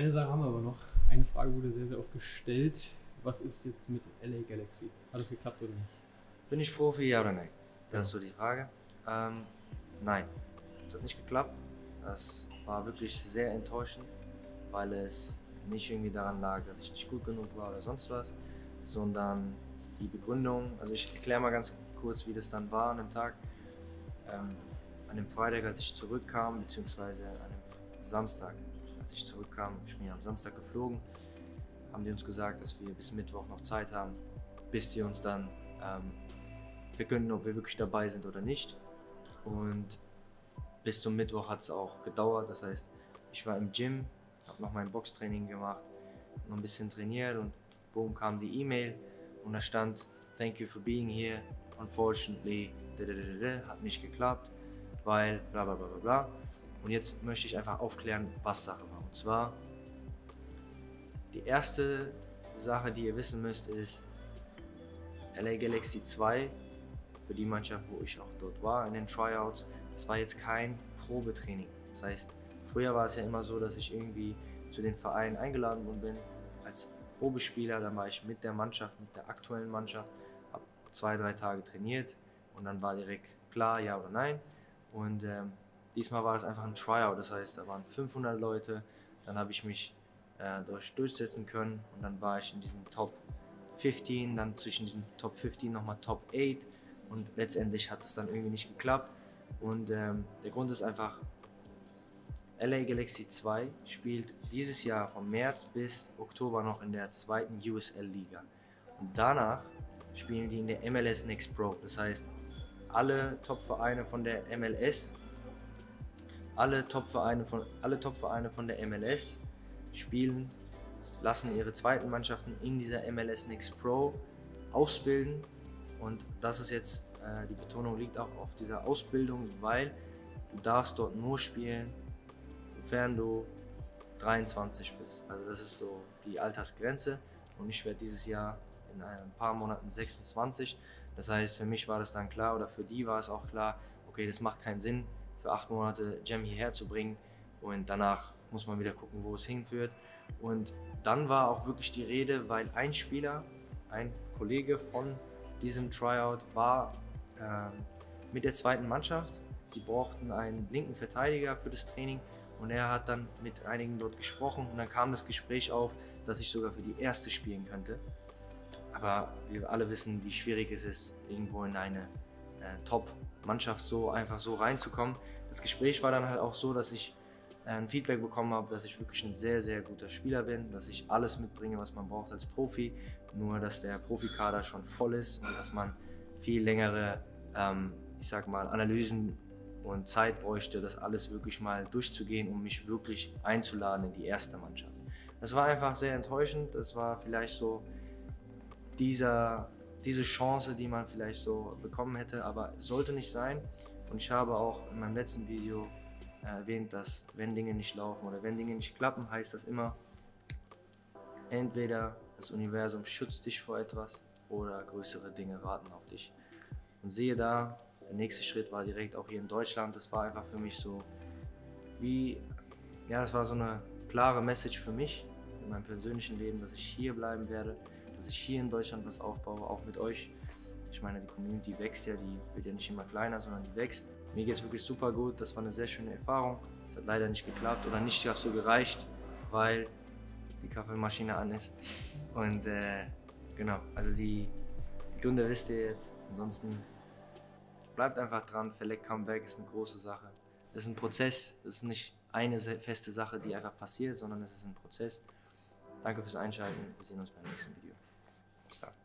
Eine Sache haben wir aber noch. Eine Frage wurde sehr, sehr oft gestellt. Was ist jetzt mit LA Galaxy? Hat das geklappt oder nicht? Bin ich Profi, ja oder nein? Das ist so die Frage. Ähm, nein, es hat nicht geklappt. Das war wirklich sehr enttäuschend, weil es nicht irgendwie daran lag, dass ich nicht gut genug war oder sonst was, sondern die Begründung. Also ich erkläre mal ganz kurz, wie das dann war an dem Tag. Ähm, an dem Freitag, als ich zurückkam, beziehungsweise an dem Samstag, als ich zurückkam, ich bin ja am Samstag geflogen, haben die uns gesagt, dass wir bis Mittwoch noch Zeit haben, bis die uns dann ähm, verkünden, ob wir wirklich dabei sind oder nicht. Und bis zum Mittwoch hat es auch gedauert. Das heißt, ich war im Gym, habe noch mein Boxtraining gemacht, noch ein bisschen trainiert und boom kam die E-Mail und da stand Thank you for being here. Unfortunately, hat nicht geklappt weil bla bla bla bla bla. Und jetzt möchte ich einfach aufklären, was Sache war. Und zwar, die erste Sache, die ihr wissen müsst, ist LA Galaxy 2, für die Mannschaft, wo ich auch dort war in den Tryouts, das war jetzt kein Probetraining. Das heißt, früher war es ja immer so, dass ich irgendwie zu den Vereinen eingeladen worden bin als Probespieler. Dann war ich mit der Mannschaft, mit der aktuellen Mannschaft, habe zwei, drei Tage trainiert und dann war direkt klar, ja oder nein. Und ähm, diesmal war es einfach ein Tryout, das heißt, da waren 500 Leute. Dann habe ich mich äh, durch, durchsetzen können und dann war ich in diesen Top 15, dann zwischen diesen Top 15 nochmal Top 8 und letztendlich hat es dann irgendwie nicht geklappt. Und ähm, der Grund ist einfach, LA Galaxy 2 spielt dieses Jahr von März bis Oktober noch in der zweiten USL-Liga. Und danach spielen die in der MLS Next Pro. Das heißt, alle Top-Vereine von der MLS, alle Top-Vereine von, alle Top-Vereine von der MLS spielen, lassen ihre zweiten Mannschaften in dieser MLS Next Pro ausbilden. Und das ist jetzt, äh, die Betonung liegt auch auf dieser Ausbildung, weil du darfst dort nur spielen, sofern du 23 bist. Also das ist so die Altersgrenze. Und ich werde dieses Jahr in ein paar Monaten 26. Das heißt, für mich war das dann klar oder für die war es auch klar, okay, das macht keinen Sinn, für acht Monate Jam hierher zu bringen und danach muss man wieder gucken, wo es hinführt. Und dann war auch wirklich die Rede, weil ein Spieler, ein Kollege von diesem Tryout war äh, mit der zweiten Mannschaft. Die brauchten einen linken Verteidiger für das Training und er hat dann mit einigen dort gesprochen und dann kam das Gespräch auf, dass ich sogar für die erste spielen könnte. Aber wir alle wissen, wie schwierig es ist, irgendwo in eine äh, Top-Mannschaft so einfach so reinzukommen. Das Gespräch war dann halt auch so, dass ich äh, ein Feedback bekommen habe, dass ich wirklich ein sehr, sehr guter Spieler bin, dass ich alles mitbringe, was man braucht als Profi. Nur, dass der Profikader schon voll ist und dass man viel längere, ähm, ich sag mal, Analysen und Zeit bräuchte, das alles wirklich mal durchzugehen, um mich wirklich einzuladen in die erste Mannschaft. Das war einfach sehr enttäuschend. Das war vielleicht so dieser, diese Chance, die man vielleicht so bekommen hätte, aber es sollte nicht sein. Und ich habe auch in meinem letzten Video erwähnt, dass wenn Dinge nicht laufen oder wenn Dinge nicht klappen, heißt das immer, entweder das Universum schützt dich vor etwas oder größere Dinge warten auf dich. Und sehe da, der nächste Schritt war direkt auch hier in Deutschland. Das war einfach für mich so wie, ja, das war so eine klare Message für mich in meinem persönlichen Leben, dass ich hier bleiben werde, dass ich hier in Deutschland was aufbaue, auch mit euch. Ich meine, die Community wächst ja, die wird ja nicht immer kleiner, sondern die wächst. Mir geht es wirklich super gut, das war eine sehr schöne Erfahrung. Es hat leider nicht geklappt oder nicht so gereicht, weil die Kaffeemaschine an ist. Und äh, genau, also die, Gründe wisst ihr jetzt. Ansonsten bleibt einfach dran. Verleck Comeback ist eine große Sache. Das ist ein Prozess, das ist nicht eine feste Sache, die einfach passiert, sondern es ist ein Prozess. Danke fürs Einschalten. Wir sehen uns beim nächsten Video. Stop.